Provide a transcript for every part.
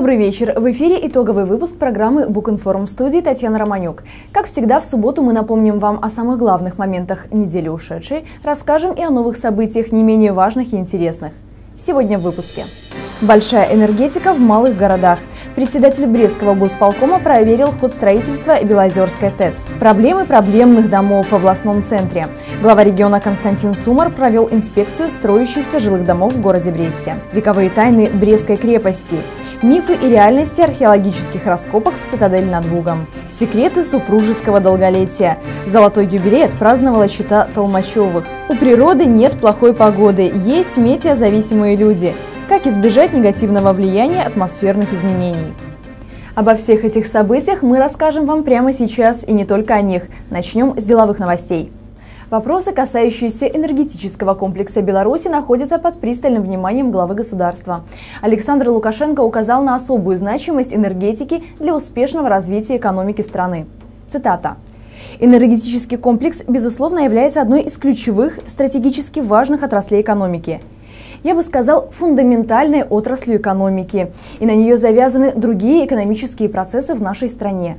Добрый вечер. В эфире итоговый выпуск программы Букинформ в студии Татьяна Романюк. Как всегда, в субботу мы напомним вам о самых главных моментах недели ушедшей, расскажем и о новых событиях не менее важных и интересных. Сегодня в выпуске. Большая энергетика в малых городах. Председатель Брестского госполкома проверил ход строительства Белозерской ТЭЦ. Проблемы проблемных домов в областном центре. Глава региона Константин Сумар провел инспекцию строящихся жилых домов в городе Бресте. Вековые тайны Брестской крепости. Мифы и реальности археологических раскопок в цитадель над Бугом. Секреты супружеского долголетия. Золотой юбилей отпраздновала чита Толмачевых. У природы нет плохой погоды, есть метеозависимые люди. Как избежать негативного влияния атмосферных изменений? Обо всех этих событиях мы расскажем вам прямо сейчас и не только о них. Начнем с деловых новостей. Вопросы, касающиеся энергетического комплекса Беларуси, находятся под пристальным вниманием главы государства. Александр Лукашенко указал на особую значимость энергетики для успешного развития экономики страны. Цитата. Энергетический комплекс, безусловно, является одной из ключевых, стратегически важных отраслей экономики. Я бы сказал, фундаментальной отраслью экономики, и на нее завязаны другие экономические процессы в нашей стране.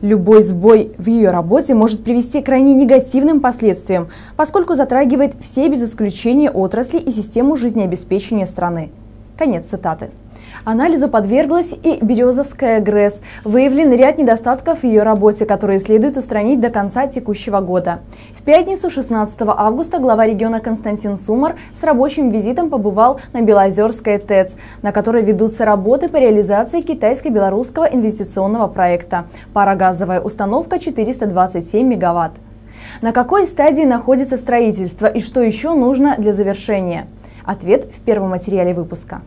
Любой сбой в ее работе может привести к крайне негативным последствиям, поскольку затрагивает все без исключения отрасли и систему жизнеобеспечения страны. Конец цитаты. Анализу подверглась и Березовская ГРЭС. Выявлен ряд недостатков в ее работе, которые следует устранить до конца текущего года. В пятницу 16 августа глава региона Константин Сумар с рабочим визитом побывал на Белозерской ТЭЦ, на которой ведутся работы по реализации китайско-белорусского инвестиционного проекта «Парогазовая установка 427 мегаватт». На какой стадии находится строительство и что еще нужно для завершения? Ответ в первом материале выпуска.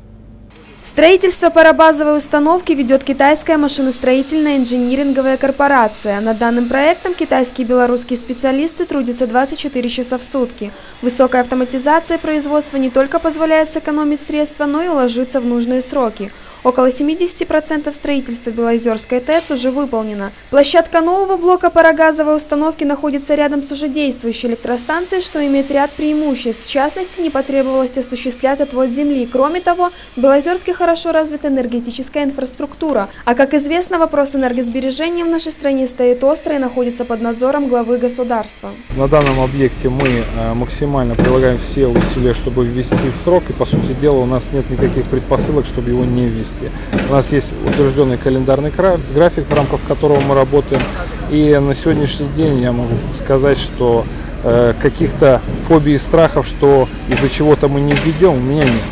Строительство парабазовой установки ведет китайская машиностроительная инжиниринговая корпорация. Над данным проектом китайские и белорусские специалисты трудятся 24 часа в сутки. Высокая автоматизация производства не только позволяет сэкономить средства, но и уложиться в нужные сроки – Около 70% строительства Белозерской ТЭС уже выполнено. Площадка нового блока парогазовой установки находится рядом с уже действующей электростанцией, что имеет ряд преимуществ. В частности, не потребовалось осуществлять отвод земли. Кроме того, в Белозерске хорошо развита энергетическая инфраструктура. А как известно, вопрос энергосбережения в нашей стране стоит остро и находится под надзором главы государства. На данном объекте мы э, максимально прилагаем все усилия, чтобы ввести в срок. И, по сути дела, у нас нет никаких предпосылок, чтобы его не ввести области. У нас есть утвержденный календарный график, в рамках которого мы работаем. И на сегодняшний день я могу сказать, что э, каких-то фобий и страхов, что из-за чего-то мы не введем, у меня нет.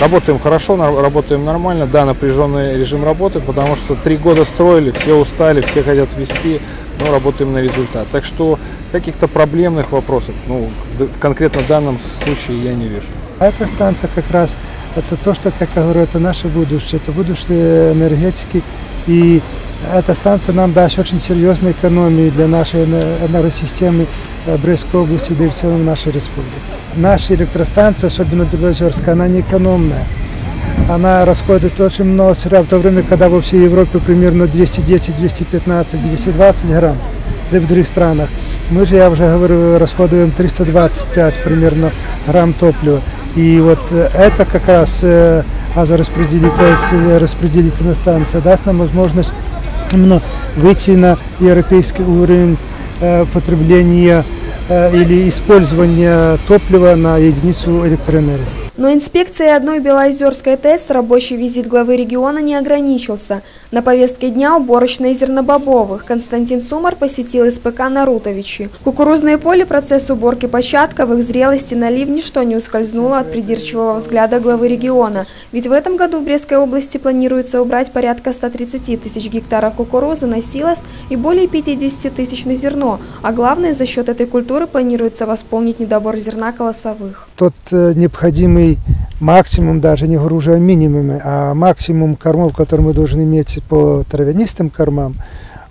Работаем хорошо, работаем нормально. Да, напряженный режим работы, потому что три года строили, все устали, все хотят ввести, но работаем на результат. Так что каких-то проблемных вопросов, ну, в конкретно данном случае я не вижу. А эта станция как раз это то, что, как я говорю, это наше будущее, это будущее энергетики. И эта станция нам даст очень серьезную экономию для нашей энергосистемы Брестской области, да и в целом нашей республики. Наша электростанция, особенно Белозерская, она не экономная. Она расходует очень много сырья, в то время, когда во всей Европе примерно 210, 215, 220 грамм, да и в других странах. Мы же, я уже говорю, расходуем 325 примерно грамм топлива. И вот э, это как раз э, газораспределительная распределительная станция даст нам возможность именно выйти на европейский уровень э, потребления или использования топлива на единицу электроэнергии. Но инспекцией одной Белоозерской ТЭС рабочий визит главы региона не ограничился. На повестке дня уборочные зернобобовых. Константин Сумар посетил СПК Нарутовичи. Кукурузное поле процесс уборки початковых, зрелости налив ничто не ускользнуло от придирчивого взгляда главы региона. Ведь в этом году в Брестской области планируется убрать порядка 130 тысяч гектаров кукурузы на силос и более 50 тысяч на зерно. А главное, за счет этой культуры планируется восполнить недобор зерна колосовых. Тот э, необходимый максимум, даже не говорю уже о а максимум кормов, который мы должны иметь по травянистым кормам,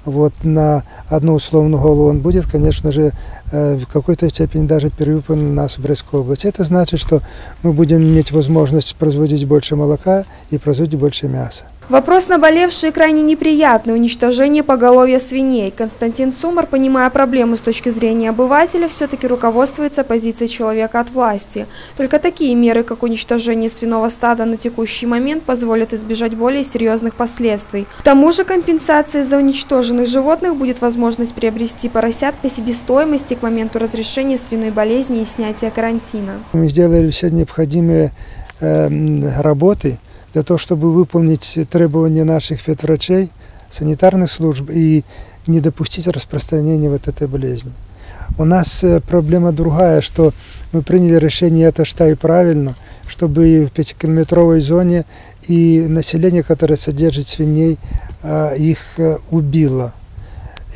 вот на одну условную голову он будет, конечно же, э, в какой-то степени даже перевыполнен у нас области. Это значит, что мы будем иметь возможность производить больше молока и производить больше мяса. Вопрос наболевший крайне неприятный – уничтожение поголовья свиней. Константин Сумар, понимая проблему с точки зрения обывателя, все-таки руководствуется позицией человека от власти. Только такие меры, как уничтожение свиного стада на текущий момент, позволят избежать более серьезных последствий. К тому же компенсацией за уничтоженных животных будет возможность приобрести поросят по себестоимости к моменту разрешения свиной болезни и снятия карантина. Мы сделали все необходимые э, работы – для того, чтобы выполнить требования наших ветврачей, санитарных служб и не допустить распространения вот этой болезни. У нас э, проблема другая, что мы приняли решение, это считаю правильно, чтобы в пятикилометровой зоне и население, которое содержит свиней, э, их э, убило.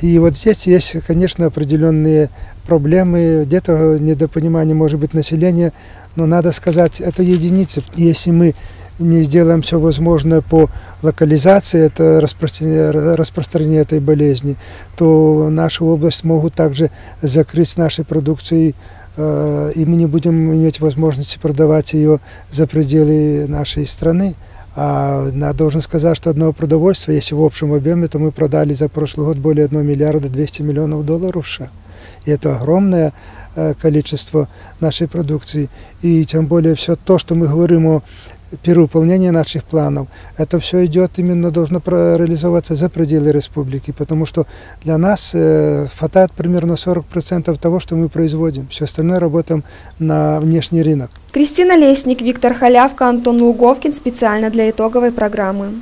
И вот здесь есть, конечно, определенные проблемы, где-то недопонимание может быть населения, но надо сказать, это единицы. Если мы не сделаем все возможное по локализации это распространения, распространения этой болезни, то нашу область могут также закрыть нашей продукцией, э, и мы не будем иметь возможности продавать ее за пределы нашей страны. А я должен сказать, что одного продовольствия, если в общем объеме, то мы продали за прошлый год более 1 миллиарда 200 миллионов долларов США. И это огромное э, количество нашей продукции. И тем более все то, что мы говорим о перевыполнение наших планов. Это все идет именно, должно реализоваться за пределы республики, потому что для нас э, хватает примерно 40% того, что мы производим. Все остальное работаем на внешний рынок. Кристина Лесник, Виктор Халявка, Антон Луговкин специально для итоговой программы.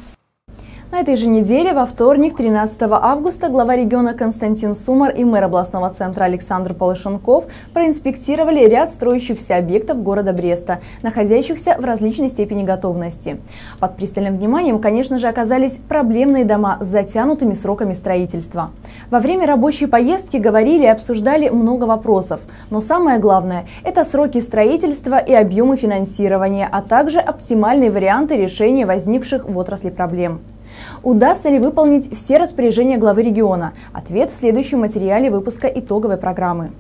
На этой же неделе, во вторник, 13 августа, глава региона Константин Сумар и мэр областного центра Александр Полышенков проинспектировали ряд строящихся объектов города Бреста, находящихся в различной степени готовности. Под пристальным вниманием, конечно же, оказались проблемные дома с затянутыми сроками строительства. Во время рабочей поездки говорили и обсуждали много вопросов, но самое главное – это сроки строительства и объемы финансирования, а также оптимальные варианты решения возникших в отрасли проблем. Удастся ли выполнить все распоряжения главы региона? Ответ в следующем материале выпуска итоговой программы.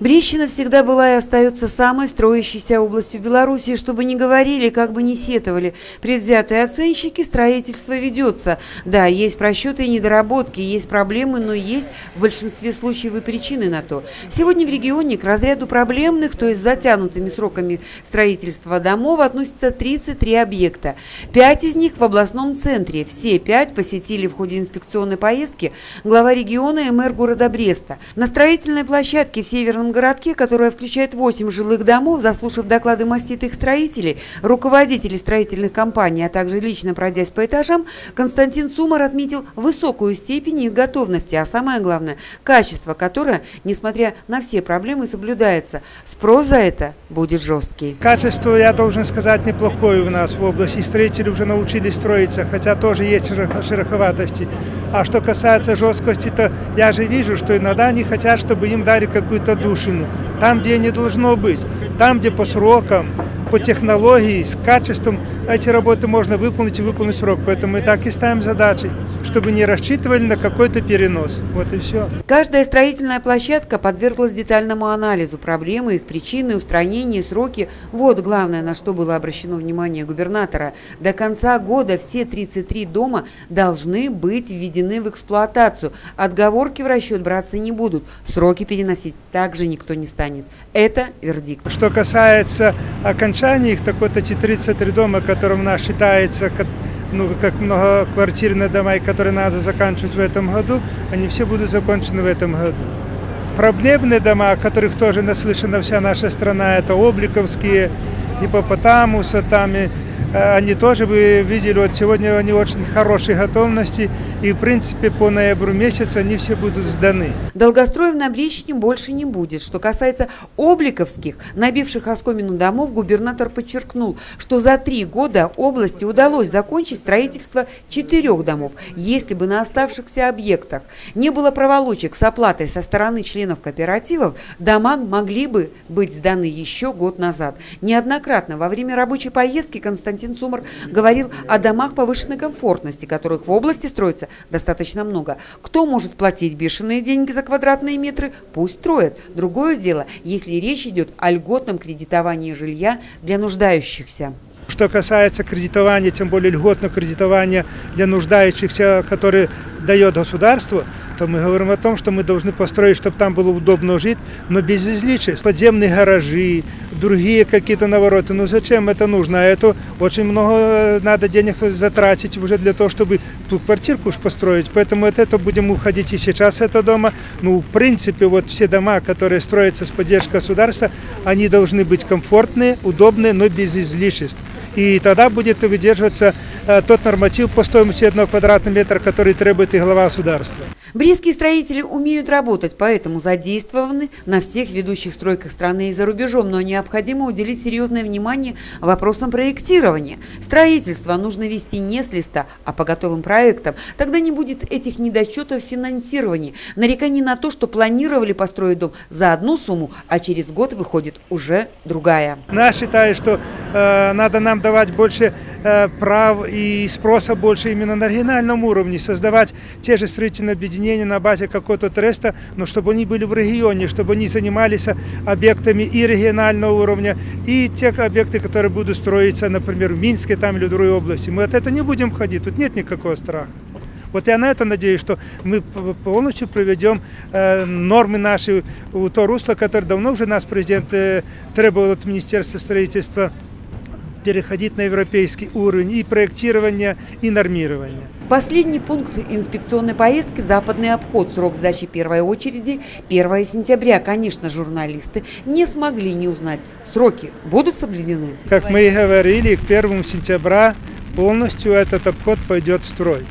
Брещина всегда была и остается самой строящейся областью Беларуси. Чтобы не говорили, как бы не сетовали, предвзятые оценщики, строительство ведется. Да, есть просчеты и недоработки, есть проблемы, но есть в большинстве случаев и причины на то. Сегодня в регионе к разряду проблемных, то есть затянутыми сроками строительства домов, относятся 33 объекта. Пять из них в областном центре. Все пять посетили в ходе инспекционной поездки глава региона и мэр города Бреста. На строительной площадке в Северном Северном городке, которая включает 8 жилых домов, заслушав доклады маститых строителей, руководителей строительных компаний, а также лично пройдясь по этажам, Константин Сумар отметил высокую степень их готовности, а самое главное – качество, которое, несмотря на все проблемы, соблюдается. Спрос за это будет жесткий. Качество, я должен сказать, неплохое у нас в области. Строители уже научились строиться, хотя тоже есть шероховатости. А что касается жесткости, то я же вижу, что иногда они хотят, чтобы им дали какую-то душину. Там, где не должно быть, там, где по срокам, по технологии, с качеством эти работы можно выполнить и выполнить срок. Поэтому мы так и ставим задачи, чтобы не рассчитывали на какой-то перенос. Вот и все. Каждая строительная площадка подверглась детальному анализу. Проблемы, их причины, устранения, сроки. Вот главное, на что было обращено внимание губернатора. До конца года все 33 дома должны быть введены в эксплуатацию. Отговорки в расчет браться не будут. Сроки переносить также никто не станет. Это вердикт. Что касается окончания их, так вот эти 33 дома, которые у нас считается ну, как многоквартирные дома, и которые надо заканчивать в этом году, они все будут закончены в этом году. Проблемные дома, о которых тоже наслышана вся наша страна, это Обликовские, Гипопотамуса, там и они тоже, вы видели, вот сегодня они очень хорошей готовности, и в принципе по ноябрю месяц они все будут сданы. Долгостроев на Брещине больше не будет. Что касается обликовских, набивших оскомину домов, губернатор подчеркнул, что за три года области удалось закончить строительство четырех домов. Если бы на оставшихся объектах не было проволочек с оплатой со стороны членов кооперативов, дома могли бы быть сданы еще год назад. Неоднократно во время рабочей поездки Константин Константин Сумар говорил о домах повышенной комфортности, которых в области строится достаточно много. Кто может платить бешеные деньги за квадратные метры, пусть строят. Другое дело, если речь идет о льготном кредитовании жилья для нуждающихся. Что касается кредитования, тем более льготного кредитования для нуждающихся, которые дает государство, то мы говорим о том, что мы должны построить, чтобы там было удобно жить, но без излишеств. Подземные гаражи, другие какие-то навороты. Ну зачем это нужно? А это очень много надо денег затратить уже для того, чтобы ту квартирку уж построить. Поэтому от этого будем уходить и сейчас с этого дома. Ну, в принципе, вот все дома, которые строятся с поддержкой государства, они должны быть комфортные, удобные, но без излишеств. И тогда будет выдерживаться э, тот норматив по стоимости одного квадратного метра, который требует и глава государства. Брестские строители умеют работать, поэтому задействованы на всех ведущих стройках страны и за рубежом, но необходимо уделить серьезное внимание вопросам проектирования. Строительство нужно вести не с листа, а по готовым проектам. Тогда не будет этих недочетов в финансировании, нареканий на то, что планировали построить дом за одну сумму, а через год выходит уже другая. Я считаю, что э, надо нам давать больше э, прав и спроса больше именно на региональном уровне, создавать те же строительные объединения, на базе какого-то треста, но чтобы они были в регионе, чтобы они занимались объектами и регионального уровня, и тех объекты, которые будут строиться, например, в Минске там или в другой области. Мы от этого не будем ходить, тут нет никакого страха. Вот я на это надеюсь, что мы полностью проведем э, нормы наши в то русло, которое давно уже нас президент э, требовал от Министерства строительства переходить на европейский уровень и проектирования, и нормирования. Последний пункт инспекционной поездки – западный обход. Срок сдачи первой очереди – 1 сентября. Конечно, журналисты не смогли не узнать, сроки будут соблюдены. Как мы и говорили, к 1 сентября полностью этот обход пойдет в строй.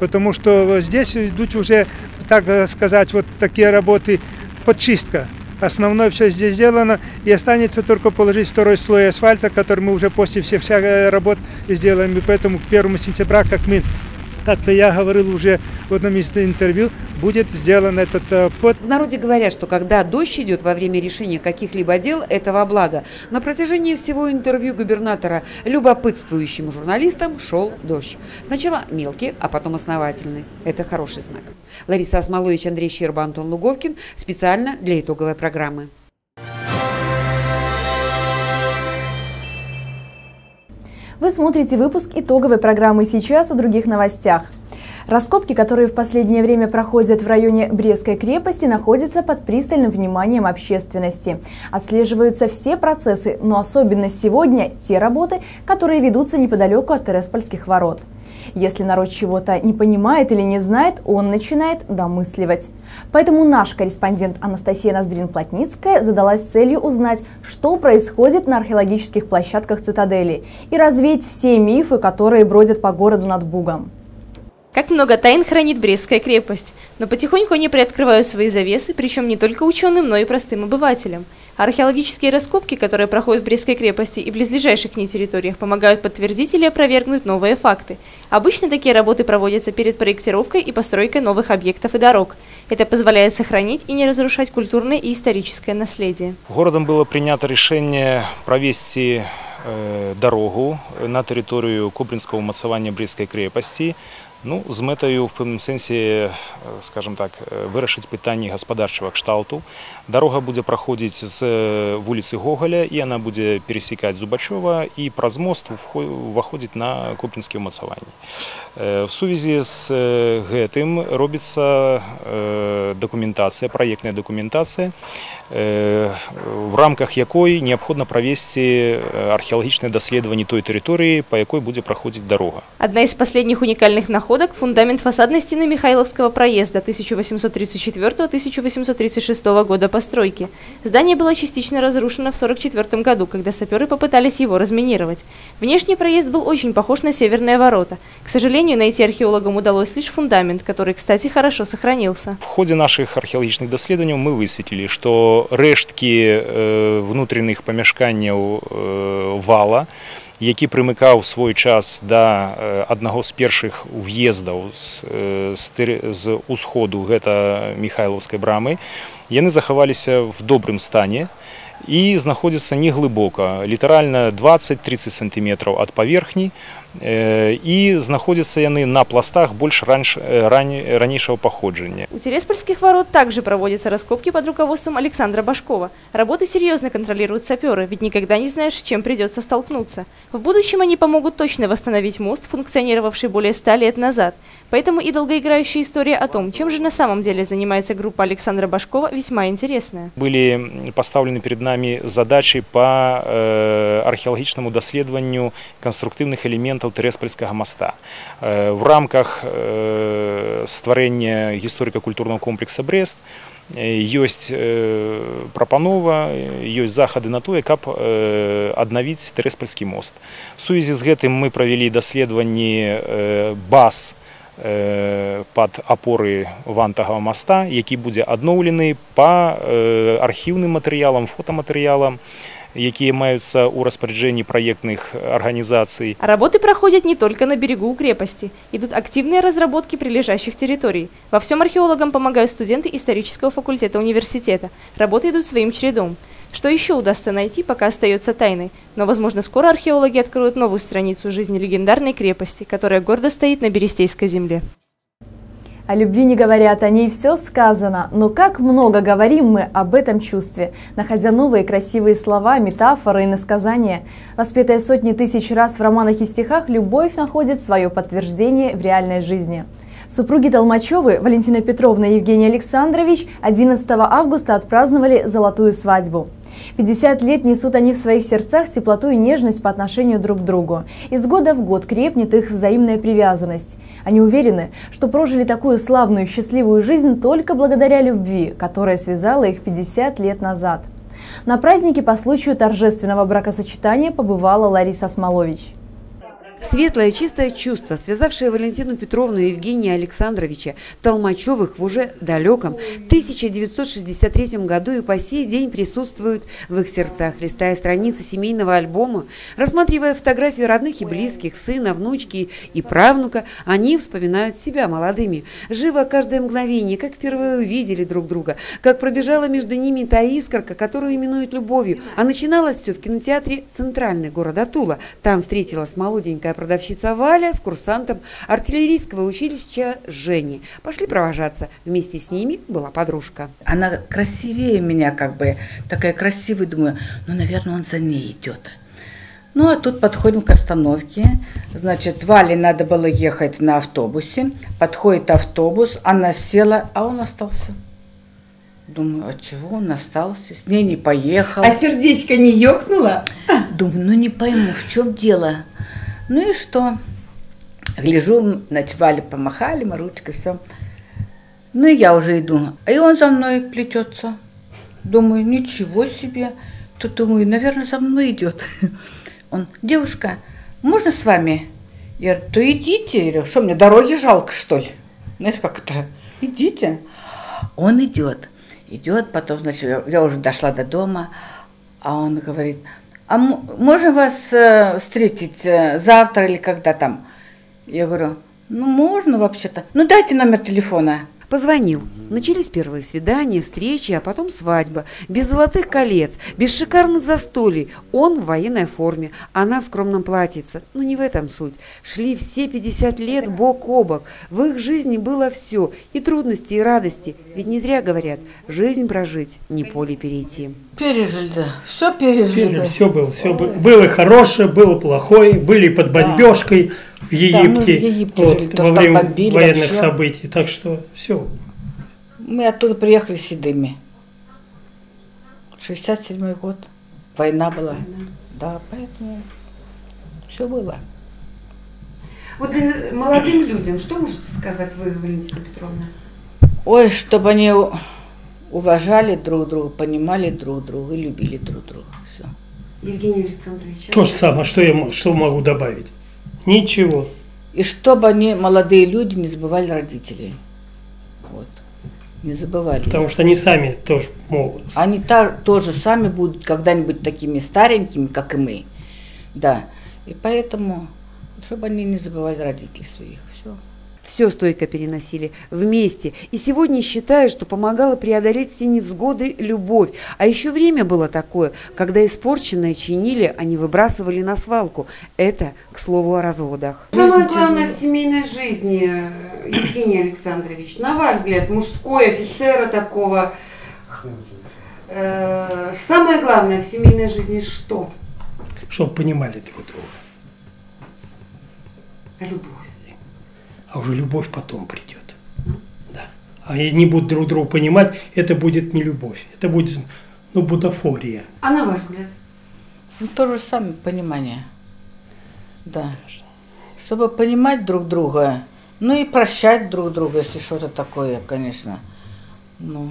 Потому что здесь идут уже, так сказать, вот такие работы подчистка Основное все здесь сделано, и останется только положить второй слой асфальта, который мы уже после всех, всех работ сделаем. И поэтому к 1 сентября, как мы как-то я говорил уже в одном из интервью, будет сделан этот э, под. В народе говорят, что когда дождь идет во время решения каких-либо дел, этого блага. На протяжении всего интервью губернатора любопытствующим журналистам шел дождь. Сначала мелкий, а потом основательный. Это хороший знак. Лариса Осмолович, Андрей Щерба, Антон Луговкин. Специально для итоговой программы. Вы смотрите выпуск итоговой программы «Сейчас» о других новостях. Раскопки, которые в последнее время проходят в районе Брестской крепости, находятся под пристальным вниманием общественности. Отслеживаются все процессы, но особенно сегодня те работы, которые ведутся неподалеку от Тереспольских ворот. Если народ чего-то не понимает или не знает, он начинает домысливать. Поэтому наш корреспондент Анастасия Ноздрин-Плотницкая задалась целью узнать, что происходит на археологических площадках цитадели и развеять все мифы, которые бродят по городу над Бугом. Как много тайн хранит Брестская крепость, но потихоньку они приоткрывают свои завесы, причем не только ученым, но и простым обывателям. Археологические раскопки, которые проходят в Брестской крепости и близлежащих к ней территориях, помогают подтвердить или опровергнуть новые факты. Обычно такие работы проводятся перед проектировкой и постройкой новых объектов и дорог. Это позволяет сохранить и не разрушать культурное и историческое наследие. Городом было принято решение провести э, дорогу на территорию Купринского умацавання Брестской крепости Ну, з метою в певному сенсі, скажімо так, вирішити питання господарчого кшталту. Дорога буде проходити з вулиці Гоголя, і вона буде пересікати Зубачова, і праз мост виходить на Купінське умацування. В сувязі з гэтым робится документация, проектная документация, в рамках якой необходимо провести археологічне дослідження той території, по якой буде проходить дорога. Одна из последних уникальных находок – фундамент фасадной стены Михайловского проезда 1834-1836 года постройки. Здание было частично разрушено в 1944 году, когда саперы попытались его разминировать. Внешний проезд был очень похож на северные ворота. К сожалению, найти археологам удалось лишь фундамент, который, кстати, хорошо сохранился. В ходе наших археологічних досліджень мы высветлили, что рештки внутренних помешканняў вала, які прымыкаў свой час да аднаго з першых уездаў з усходу гэта михайлаўскай брамы яны захаваліся в добрым стане і знаходзяцца неглыбока літаральна 20-30 сантиметраў ад паверхні і знаходзяцца яны на пластах больш раньш, ран, ранейшего походжання. У Тереспольских ворот также проводятся раскопки под руководством Александра Башкова. Работы серьезно контролируют саперы, ведь никогда не знаешь, чем придется столкнуться. В будущем они помогут точно восстановить мост, функционировавший более ста лет назад. Поэтому и долгоиграющая история о том, чем же на самом деле занимается группа Александра Башкова, весьма интересная. Были поставлены перед нами задачи по э, археологическому доследованию конструктивных элементов Тереспольского моста. Э, в рамках э, стварэння гісторыка-культурного комплекса Брест ёсць э, прапанова ёсць захады на тое каб э, аднавіць тэрэспальскі мост сувязі з гэтым мы правялі даследаванні э, баз под апоры вантага моста які будзе адноўлены па архіўным матэрыялам фотаматэрыялам якія маюцца ў распоряджении проектных организаций. Работы проходят не только на берегу крепости. Идут активные разработки прилежащих территорий. Во всем археологам помогают студенты исторического факультета университета. Работы идут своим чередом. Что еще удастся найти, пока остается тайной. Но, возможно, скоро археологи откроют новую страницу жизни легендарной крепости, которая гордо стоит на Берестейской земле. О любви не говорят, о ней все сказано, но как много говорим мы об этом чувстве, находя новые красивые слова, метафоры и насказания. Воспетая сотни тысяч раз в романах и стихах, любовь находит свое подтверждение в реальной жизни. Супруги Толмачевы, Валентина Петровна и Евгений Александрович, 11 августа отпраздновали золотую свадьбу. 50 лет несут они в своих сердцах теплоту и нежность по отношению друг к другу. Из года в год крепнет их взаимная привязанность. Они уверены, что прожили такую славную и счастливую жизнь только благодаря любви, которая связала их 50 лет назад. На празднике по случаю торжественного бракосочетания побывала Лариса Смолович. Светлое чистое чувство, связавшее Валентину Петровну и Евгения Александровича Толмачевых в уже далеком 1963 году и по сей день присутствует в их сердцах, листая страницы семейного альбома, рассматривая фотографии родных и близких, сына, внучки и правнука, они вспоминают себя молодыми. Живо каждое мгновение, как впервые увидели друг друга, как пробежала между ними та искорка, которую именуют любовью. А начиналось все в кинотеатре «Центральный» города Тула. Там встретилась молоденькая молодая продавщица Валя с курсантом артиллерийского училища Жени. Пошли провожаться. Вместе с ними была подружка. Она красивее меня как бы, такая красивая. Думаю, ну, наверное, он за ней идет. Ну, а тут подходим к остановке. Значит, Вале надо было ехать на автобусе. Подходит автобус, она села, а он остался. Думаю, а чего он остался? С ней не поехал. А сердечко не ёкнуло? Думаю, ну не пойму, в чем дело. Ну и что? Гляжу, значит, Вале помахали, мы ручкой, все. Ну и я уже иду. А и он за мной плетется. Думаю, ничего себе. Тут думаю, наверное, за мной идет. Он, девушка, можно с вами? Я говорю, то идите. Я говорю, что мне дороги жалко, что ли? Знаешь, как это? Идите. Он идет. Идет, потом, значит, я уже дошла до дома, а он говорит, а можно вас э, встретить э, завтра или когда там? Я говорю, ну можно вообще-то. Ну дайте номер телефона. Позвонил. Начались первые свидания, встречи, а потом свадьба. Без золотых колец, без шикарных застолий. Он в военной форме, она в скромном платьице. Но не в этом суть. Шли все 50 лет бок о бок. В их жизни было все. И трудности, и радости. Ведь не зря говорят, жизнь прожить, не поле перейти. Пережили, да. Все пережили. Пережили, все было. Все было. было хорошее, было плохое. Были под бомбежкой. Да в Египте, да, ну, в Египте вот, жили, во время бомбили, военных вообще. событий. Так что все. Мы оттуда приехали седыми. 67 год. Война была. Война. Да, поэтому все было. Вот для молодым людям, что можете сказать вы, Валентина Петровна? Ой, чтобы они уважали друг друга, понимали друг друга и любили друг друга. Все. Евгений Александрович. То же самое, что я что могу добавить. Ничего. И чтобы они, молодые люди, не забывали родителей. Вот. Не забывали. Потому что они сами тоже могут. Они та, тоже сами будут когда-нибудь такими старенькими, как и мы. Да. И поэтому, чтобы они не забывали родителей своих. Все. Все стойко переносили, вместе. И сегодня считаю, что помогала преодолеть все невзгоды любовь. А еще время было такое, когда испорченное чинили, а не выбрасывали на свалку. Это, к слову, о разводах. Самое главное в семейной жизни, Евгений Александрович, на ваш взгляд, мужской офицера такого, э, самое главное в семейной жизни что? Чтобы понимали друг друга. Любовь. А уже любовь потом придет. Да. А если не будут друг друга понимать, это будет не любовь. Это будет, ну, бутафория. А на ваш взгляд? Ну, то же самое понимание. Да. Чтобы понимать друг друга, ну и прощать друг друга, если что-то такое, конечно. Ну,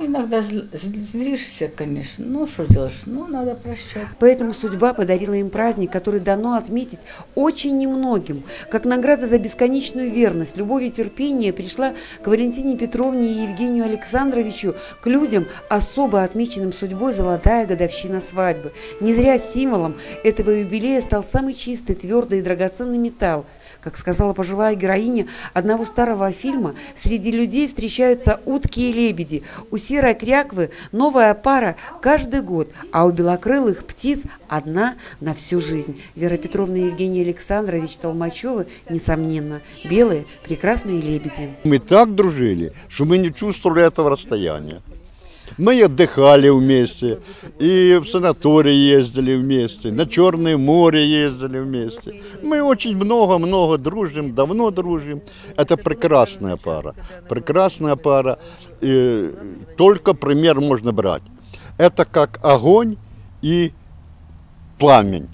Иногда злишься, конечно. Ну, что делаешь? Ну, надо прощать. Поэтому судьба подарила им праздник, который дано отметить очень немногим. Как награда за бесконечную верность, любовь и терпение пришла к Валентине Петровне и Евгению Александровичу, к людям, особо отмеченным судьбой золотая годовщина свадьбы. Не зря символом этого юбилея стал самый чистый, твердый и драгоценный металл – как сказала пожилая героиня одного старого фильма, среди людей встречаются утки и лебеди. У серой кряквы новая пара каждый год, а у белокрылых птиц одна на всю жизнь. Вера Петровна и Евгений Александрович Толмачевы, несомненно, белые прекрасные лебеди. Мы так дружили, что мы не чувствовали этого расстояния. Мы отдыхали вместе, и в санаторий ездили вместе, на Черное море ездили вместе. Мы очень много-много дружим, давно дружим. Это прекрасная пара, прекрасная пара. И только пример можно брать. Это как огонь и пламень.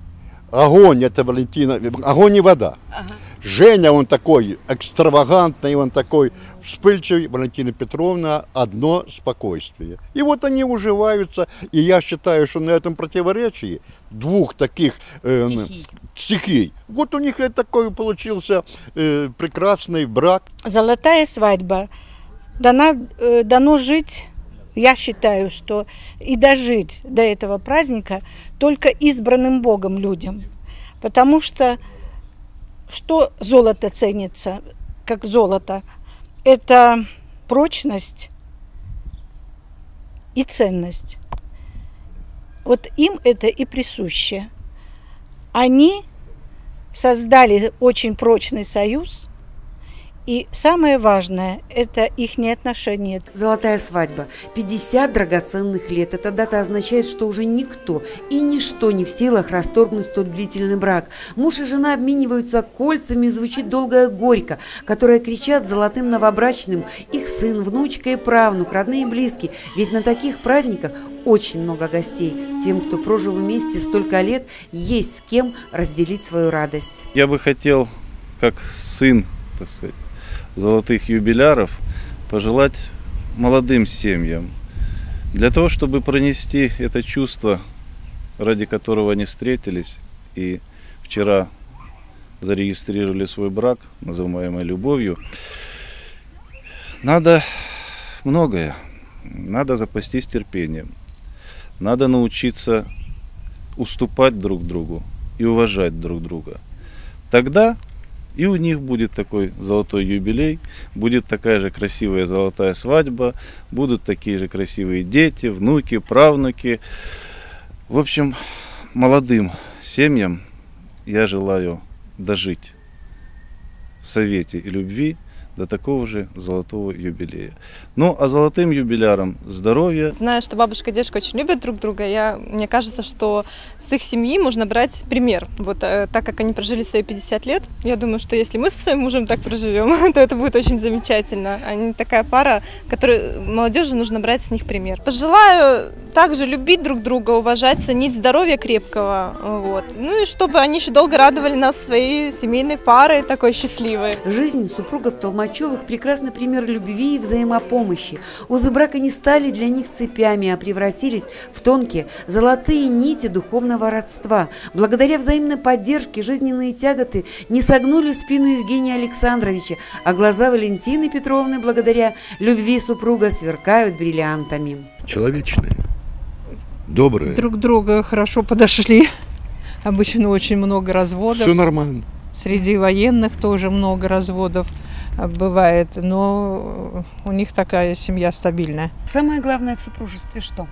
Огонь это Валентина, огонь и вода. Ага. Женя, он такой экстравагантный, он такой вспыльчивый, Валентина Петровна, одно спокойствие. И вот они уживаются, и я считаю, что на этом противоречии двух таких э, стихий. стихий, вот у них это такой получился э, прекрасный брак. Золотая свадьба. Дана, э, дано жить я считаю, что и дожить до этого праздника только избранным Богом людям. Потому что что золото ценится, как золото? Это прочность и ценность. Вот им это и присуще. Они создали очень прочный союз – и самое важное – это их отношения. Золотая свадьба. 50 драгоценных лет. Эта дата означает, что уже никто и ничто не в силах расторгнуть столь длительный брак. Муж и жена обмениваются кольцами, и звучит долгая горько, которая кричат золотым новобрачным их сын, внучка и правнук, родные и близкие. Ведь на таких праздниках очень много гостей. Тем, кто прожил вместе столько лет, есть с кем разделить свою радость. Я бы хотел, как сын, так сказать, золотых юбиляров пожелать молодым семьям для того, чтобы пронести это чувство, ради которого они встретились и вчера зарегистрировали свой брак, называемый любовью, надо многое. Надо запастись терпением. Надо научиться уступать друг другу и уважать друг друга. Тогда и у них будет такой золотой юбилей, будет такая же красивая золотая свадьба, будут такие же красивые дети, внуки, правнуки. В общем, молодым семьям я желаю дожить в совете и любви до такого же золотого юбилея. Ну, а золотым юбиляром здоровья. Знаю, что бабушка и дедушка очень любят друг друга. Я, мне кажется, что с их семьи можно брать пример. Вот э, так как они прожили свои 50 лет, я думаю, что если мы со своим мужем так проживем, то это будет очень замечательно. Они такая пара, которой молодежи нужно брать с них пример. Пожелаю также любить друг друга, уважать, ценить здоровье крепкого. Вот. Ну и чтобы они еще долго радовали нас своей семейной парой такой счастливой. Жизнь супругов Толмачевых – прекрасный пример любви и взаимопомощи. Узы брака не стали для них цепями, а превратились в тонкие золотые нити духовного родства. Благодаря взаимной поддержке жизненные тяготы не согнули спину Евгения Александровича, а глаза Валентины Петровны благодаря любви супруга сверкают бриллиантами. Человечные добрые. Друг друга хорошо подошли. Обычно очень много разводов. Все нормально. Среди военных тоже много разводов бывает, но у них такая семья стабильная. Самое главное в супружестве что?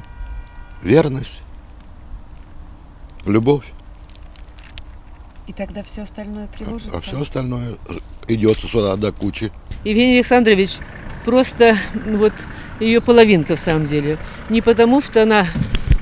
Верность, любовь. И тогда все остальное приложится. А все остальное идет сюда до кучи. Евгений Александрович просто вот ее половинка в самом деле. Не потому, что она,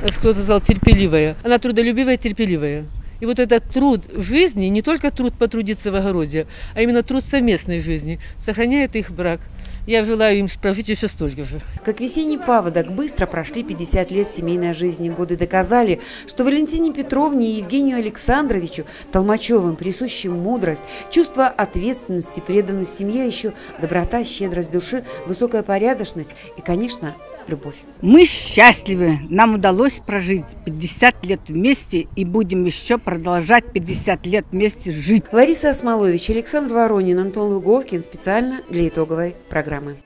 кто-то сказал, терпеливая. Она трудолюбивая, терпеливая. И вот этот труд жизни, не только труд потрудиться в огороде, а именно труд совместной жизни, сохраняет их брак. Я желаю им прожить еще столько же. Как весенний паводок, быстро прошли 50 лет семейной жизни. Годы доказали, что Валентине Петровне и Евгению Александровичу Толмачевым присуща мудрость, чувство ответственности, преданность семье, еще доброта, щедрость души, высокая порядочность и, конечно, любовь. Мы счастливы. Нам удалось прожить 50 лет вместе и будем еще продолжать 50 лет вместе жить. Лариса Осмолович, Александр Воронин, Антон Луговкин специально для итоговой программы.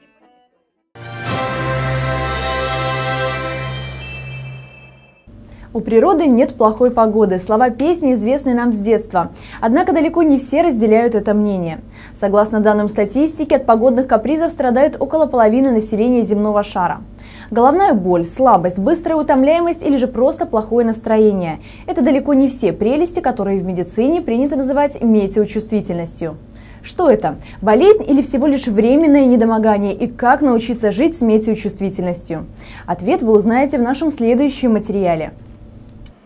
У природы нет плохой погоды. Слова песни известны нам с детства. Однако далеко не все разделяют это мнение. Согласно данным статистики, от погодных капризов страдают около половины населения земного шара. Головная боль, слабость, быстрая утомляемость или же просто плохое настроение – это далеко не все прелести, которые в медицине принято называть метеочувствительностью. Что это? Болезнь или всего лишь временное недомогание? И как научиться жить с метеочувствительностью? Ответ вы узнаете в нашем следующем материале.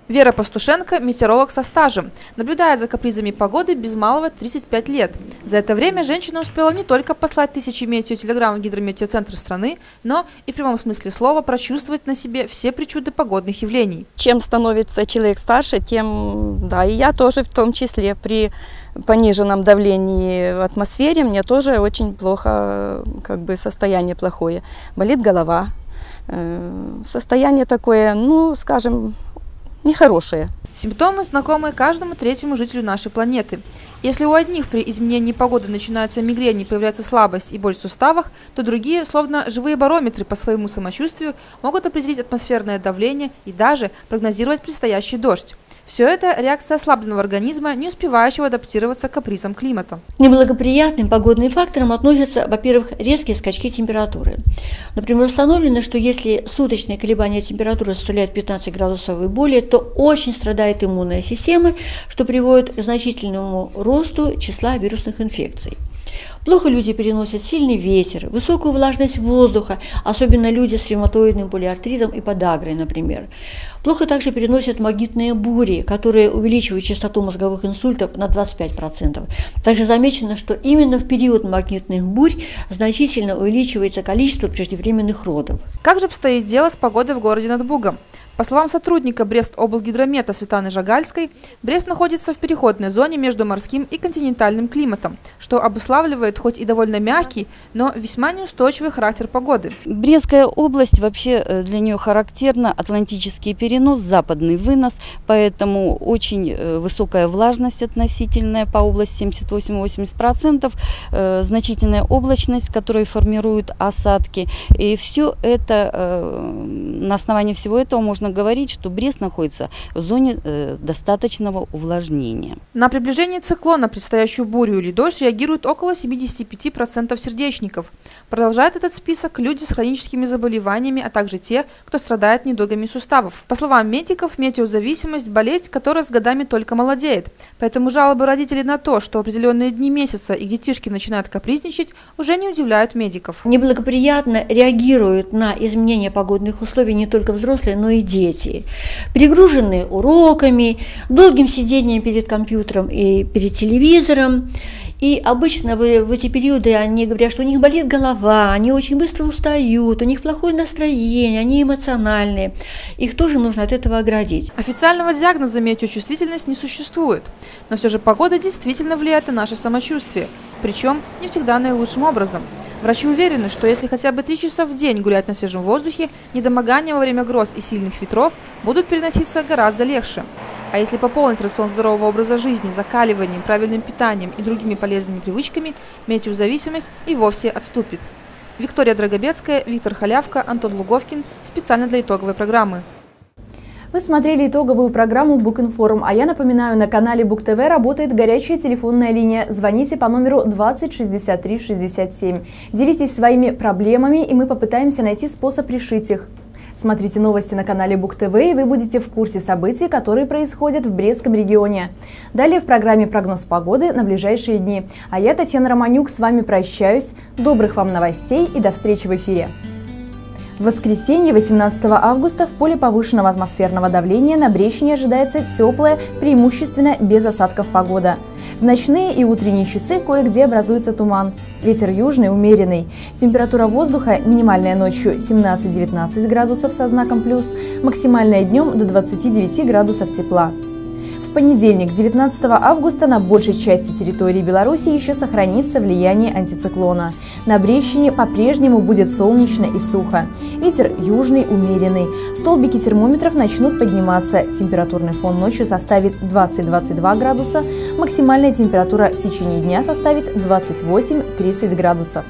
Вера Пастушенко – метеоролог со стажем. Наблюдает за капризами погоды без малого 35 лет. За это время женщина успела не только послать тысячи метеотелеграмм в гидрометеоцентр страны, но и в прямом смысле слова прочувствовать на себе все причуды погодных явлений. Чем становится человек старше, тем, да, и я тоже в том числе при пониженном давлении в атмосфере мне тоже очень плохо, как бы состояние плохое. Болит голова, э, состояние такое, ну, скажем, нехорошие. Симптомы знакомы каждому третьему жителю нашей планеты. Если у одних при изменении погоды начинается мигрень и появляется слабость и боль в суставах, то другие, словно живые барометры по своему самочувствию, могут определить атмосферное давление и даже прогнозировать предстоящий дождь. Все это реакция ослабленного организма, не успевающего адаптироваться к капризам климата. Неблагоприятным погодным факторам относятся, во-первых, резкие скачки температуры. Например, установлено, что если суточные колебания температуры составляют 15 градусов и более, то очень страдает иммунная система, что приводит к значительному росту числа вирусных инфекций. Плохо люди переносят сильный ветер, высокую влажность воздуха, особенно люди с ревматоидным полиартритом и подагрой, например. Плохо также переносят магнитные бури, которые увеличивают частоту мозговых инсультов на 25%. Также замечено, что именно в период магнитных бурь значительно увеличивается количество преждевременных родов. Как же обстоит дело с погодой в городе над Бугом? По словам сотрудника Брест-облгидромета Светланы Жагальской, Брест находится в переходной зоне между морским и континентальным климатом, что обуславливает хоть и довольно мягкий, но весьма неустойчивый характер погоды. Брестская область вообще э, для нее характерна атлантический перенос, западный вынос, поэтому очень э, высокая влажность относительная по области 78-80%, э, значительная облачность, которая формирует осадки. И все это, на основании всего этого можно можно говорить, что Брест находится в зоне э, достаточного увлажнения. На приближение циклона, предстоящую бурю или дождь, реагирует около 75% сердечников. Продолжает этот список люди с хроническими заболеваниями, а также те, кто страдает недугами суставов. По словам медиков, метеозависимость – болезнь, которая с годами только молодеет. Поэтому жалобы родителей на то, что определенные дни месяца их детишки начинают капризничать, уже не удивляют медиков. Неблагоприятно реагируют на изменения погодных условий не только взрослые, но и дети. Перегруженные уроками, долгим сидением перед компьютером и перед телевизором. И обычно в, в эти периоды они говорят, что у них болит голова, они очень быстро устают, у них плохое настроение, они эмоциональные. Их тоже нужно от этого оградить. Официального диагноза метеочувствительность не существует, но все же погода действительно влияет на наше самочувствие, причем не всегда наилучшим образом. Врачи уверены, что если хотя бы три часа в день гулять на свежем воздухе, недомогания во время гроз и сильных ветров будут переноситься гораздо легче. А если пополнить рацион здорового образа жизни закаливанием, правильным питанием и другими полезными привычками, метеозависимость и вовсе отступит. Виктория Драгобецкая, Виктор Халявка, Антон Луговкин. Специально для итоговой программы. Вы смотрели итоговую программу Букинформ, а я напоминаю, на канале Бук ТВ работает горячая телефонная линия. Звоните по номеру 20 63 67. Делитесь своими проблемами, и мы попытаемся найти способ решить их. Смотрите новости на канале Бук ТВ, и вы будете в курсе событий, которые происходят в Брестском регионе. Далее в программе прогноз погоды на ближайшие дни. А я, Татьяна Романюк, с вами прощаюсь. Добрых вам новостей и до встречи в эфире. В воскресенье 18 августа в поле повышенного атмосферного давления на Брещине ожидается теплая, преимущественно без осадков погода. В ночные и утренние часы кое-где образуется туман. Ветер южный, умеренный. Температура воздуха минимальная ночью 17-19 градусов со знаком плюс, максимальная днем до 29 градусов тепла. Понедельник, 19 августа, на большей части территории Беларуси еще сохранится влияние антициклона. На Брещине по-прежнему будет солнечно и сухо. Ветер южный, умеренный. Столбики термометров начнут подниматься. Температурный фон ночью составит 20-22 градуса. Максимальная температура в течение дня составит 28-30 градусов.